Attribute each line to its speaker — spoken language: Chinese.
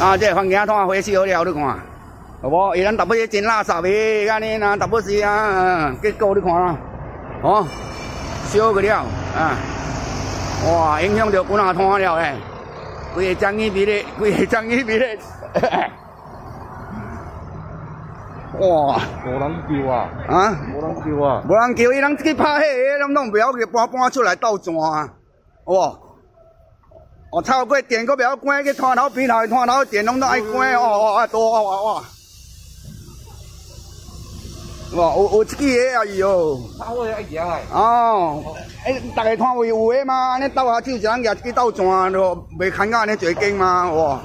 Speaker 1: 啊，这房间拖回收了，你看，好无？伊咱达不是真垃圾的，安尼呐，达不是啊，结果你看啊，哦，烧个了啊，哇，影响到古哪拖了嘞，规个脏衣皮咧，规个脏衣皮咧，哇，
Speaker 2: 无人救啊，
Speaker 1: 啊，
Speaker 2: 无人救啊，
Speaker 1: 无人叫伊人去拍迄个，拢拢不晓去搬搬出来斗转啊，好无？哦，超过电个不要关，去摊头边头摊头电拢都爱关哦哦啊多哇哇哇！哇，有有一支个啊伊哦。
Speaker 2: 打我一样哎。
Speaker 1: 哦，诶，大家摊位有诶吗？安尼斗下手一人举一支斗转，就袂牵到安尼最紧吗？哇！